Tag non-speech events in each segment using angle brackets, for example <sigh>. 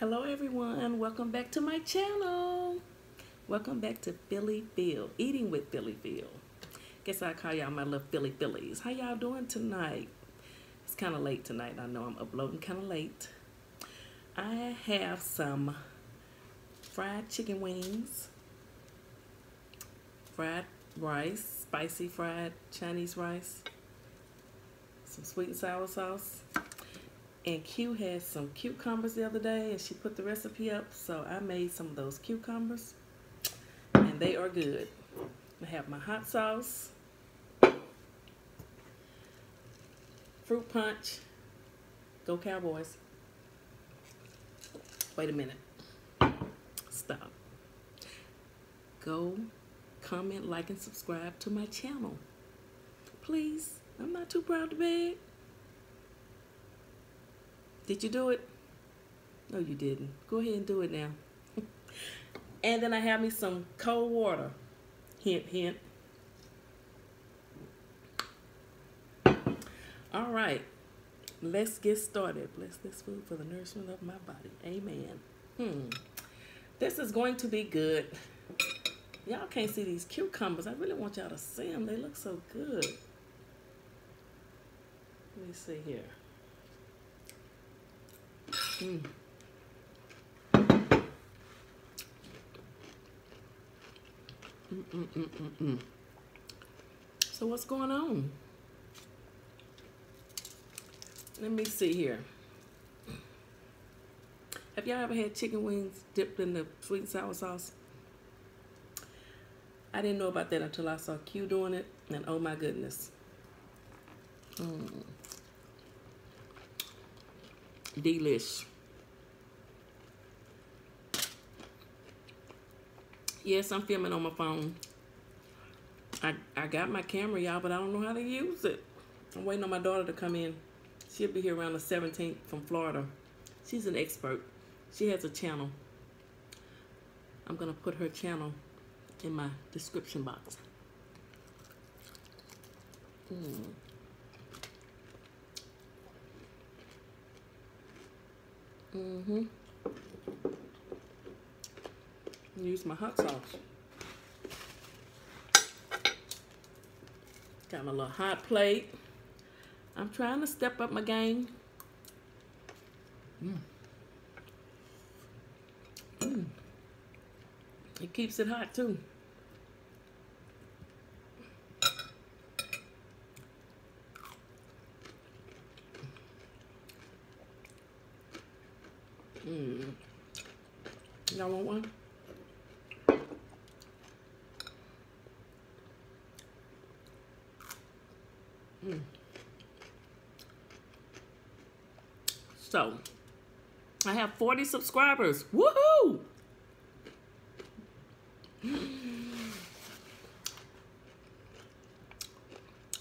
Hello everyone, welcome back to my channel. Welcome back to Phylly Phyl, Eating with Phylly Phyl. Guess I call y'all my little Philly Phillies. How y'all doing tonight? It's kind of late tonight. I know I'm uploading kind of late. I have some fried chicken wings, fried rice, spicy fried Chinese rice, some sweet and sour sauce, and Que had some cucumbers the other day and she put the recipe up. So I made some of those cucumbers and they are good. I have my hot sauce, fruit punch, go Cowboys. Wait a minute. Stop. Go comment, like, and subscribe to my channel. Please. I'm not too proud to beg. Did you do it? No, you didn't. Go ahead and do it now. <laughs> and then I have me some cold water. Hint, hint. All right. Let's get started. Bless this food for the nourishment of my body. Amen. Hmm. This is going to be good. Y'all can't see these cucumbers. I really want y'all to see them. They look so good. Let me see here. Mm. Mm, mm, so what's going on? Let me see here. Have y'all ever had chicken wings dipped in the sweet and sour sauce? I didn't know about that until I saw Que doing it, and oh my goodness. Mm. Delish. Yes, I'm filming on my phone. I, I got my camera, y'all, but I don't know how to use it. I'm waiting on my daughter to come in. She'll be here around the 17th from Florida. She's an expert. She has a channel. I'm going to put her channel in my description box. Mm. Mm-hmm. Use my hot sauce. Got my little hot plate. I'm trying to step up my game. Mm. Mm. It keeps it hot too. Mm. Y'all want one? Mm. So, I have 40 subscribers. Woohoo!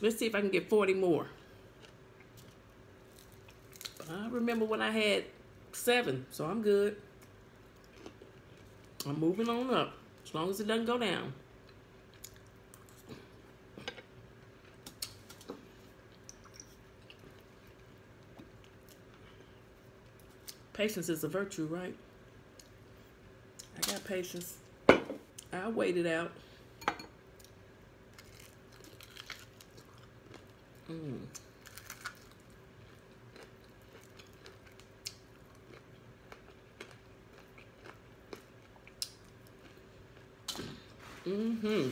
Let's see if I can get 40 more. I remember when I had seven, so I'm good. I'm moving on up, as long as it doesn't go down. Patience is a virtue, right? I got patience. I'll wait it out. Mm. Mm-hmm.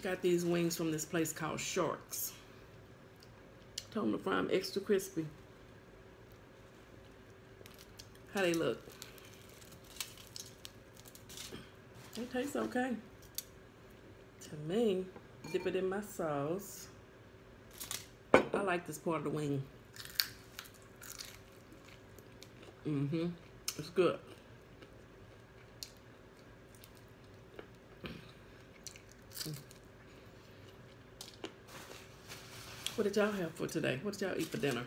Got these wings from this place called Sharks. To fry extra crispy. How they look? They taste okay. To me, dip it in my sauce. I like this part of the wing. Mm-hmm. It's good. What did y'all have for today? What did y'all eat for dinner?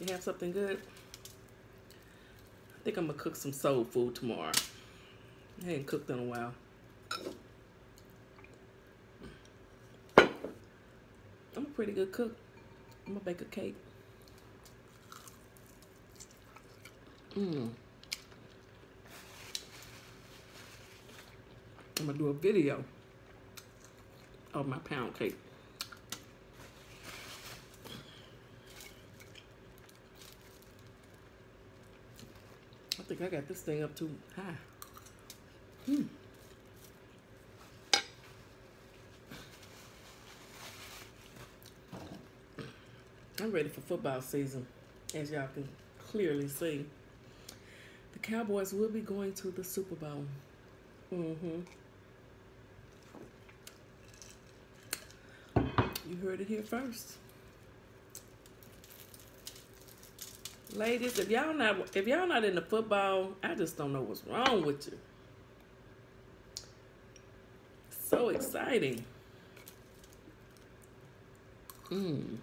You have something good? I think I'm gonna cook some soul food tomorrow. I ain't cooked in a while. I'm a pretty good cook. I'm gonna bake a cake. Mmm. I'm gonna do a video of my pound cake. I think I got this thing up too high. Hmm. I'm ready for football season, as y'all can clearly see. The Cowboys will be going to the Super Bowl. Mm-hmm. You heard it here first. Ladies, if y'all not if y'all not in the football, I just don't know what's wrong with you. So exciting. Mmm.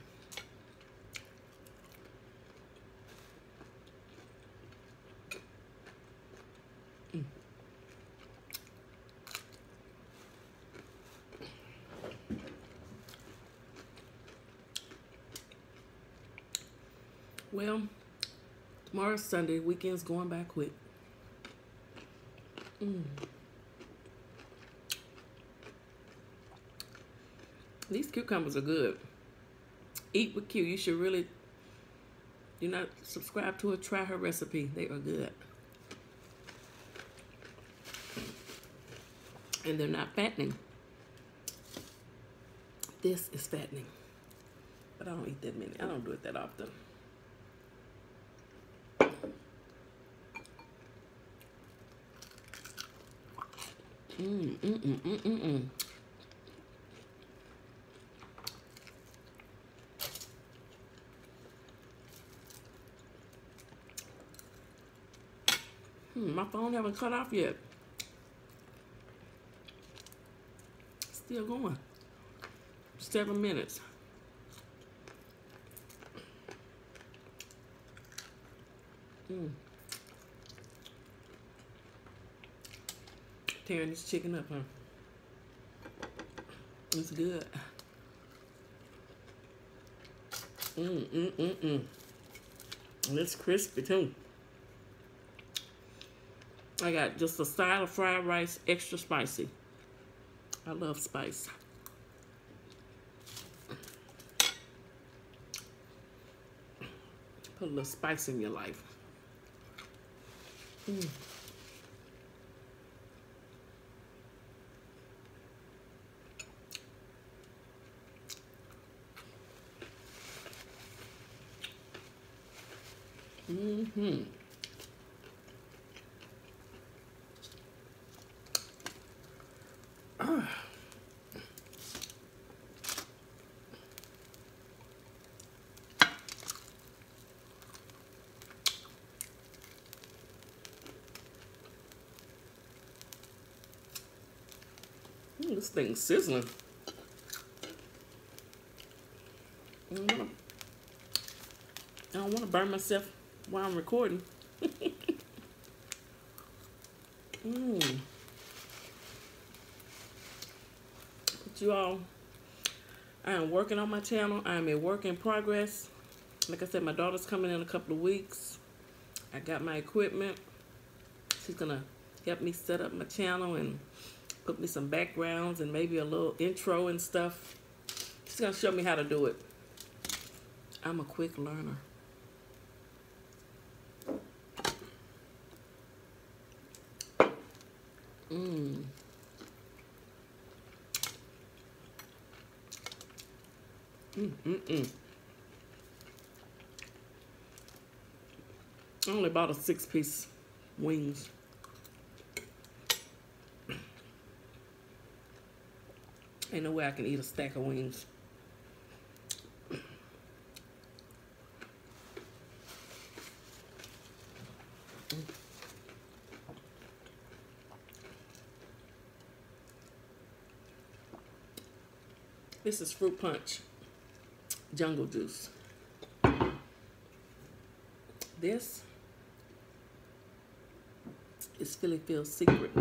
Well, tomorrow's Sunday. Weekend's going by quick. Mm. These cucumbers are good. Eat with Que. You should really, you're not subscribed to her, try her recipe. They are good. And they're not fattening. This is fattening. But I don't eat that many. I don't do it that often. Mm, mm, mm, mm, mm, mm. Hmm, my phone haven't cut off yet. Still going. Seven minutes. Mm. Tearing this chicken up, huh? It's good. Mmm, mmm, mmm, mmm. And it's crispy too. I got just a side of fried rice, extra spicy. I love spice. Put a little spice in your life. Mm. Mm-hmm. <sighs> This thing's sizzling. I don't want to burn myself while I'm recording. Mmm. But you all, I am working on my channel. I am a work in progress. Like I said, my daughter's coming in a couple of weeks. I got my equipment. She's going to help me set up my channel and put me some backgrounds and maybe a little intro and stuff. She's going to show me how to do it. I'm a quick learner. Mmm. Mm, mm, mm. I only bought a six piece wings. Ain't no way I can eat a stack of wings. This is fruit punch, jungle juice. This is Phylly Phyl's secret. <laughs>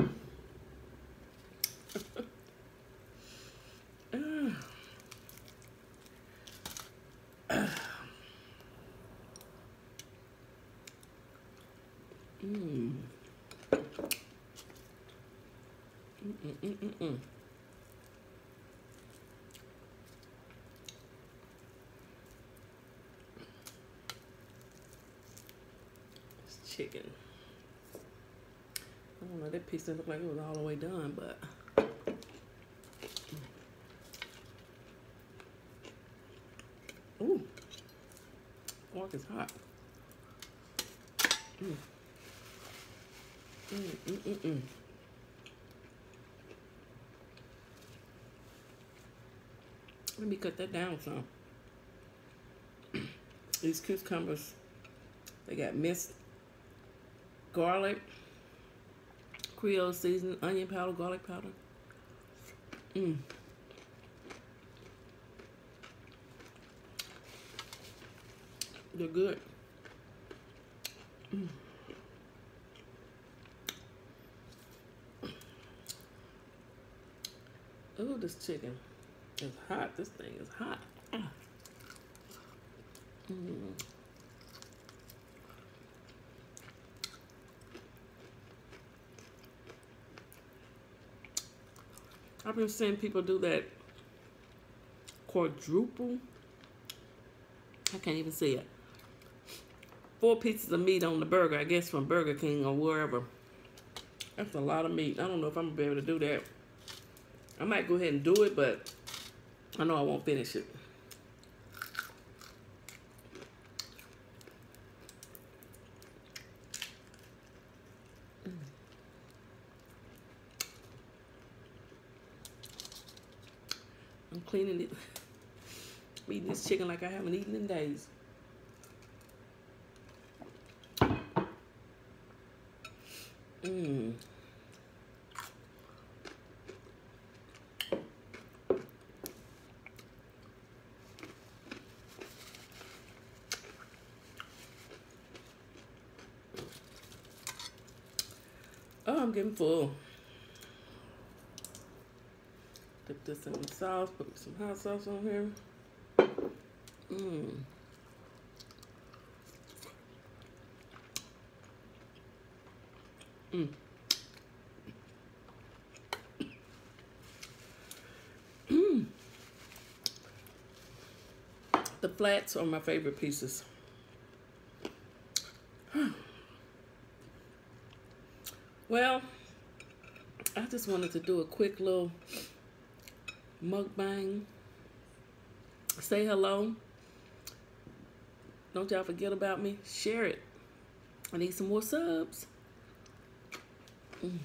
Mmm. Mm-mm-mm-mm. It's chicken. I don't know, that piece didn't look like it was all the way done, but Ooh. Pork is hot. Mm. Mm, mm, mm, mm. Let me cut that down some. <clears throat> These cucumbers, they got minced garlic, Creole seasoning, onion powder, garlic powder. Mmm. They're good. Mm. Oh, this chicken is hot. This thing is hot. Mm. I've been seeing people do that quadruple. I can't even see it. Four pieces of meat on the burger, I guess from Burger King or wherever. That's a lot of meat. I don't know if I'm gonna be able to do that. I might go ahead and do it, but I know I won't finish it. I'm cleaning it. I'm <laughs> eating this chicken like I haven't eaten in days. Mmm. Oh, I'm getting full. Dip this in the sauce, put some hot sauce on here. Mmm. Mmm. Mmm. The flats are my favorite pieces. Well, I just wanted to do a quick little mukbang. Say hello. Don't y'all forget about me. Share it. I need some more subs. Mm.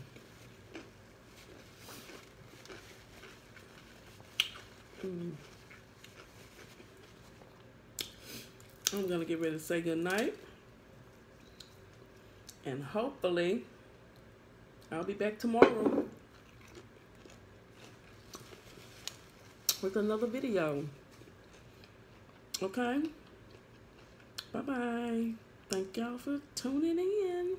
Mm. I'm going to get ready to say good night. And hopefully... I'll be back tomorrow with another video. Okay? Bye-bye. Thank y'all for tuning in.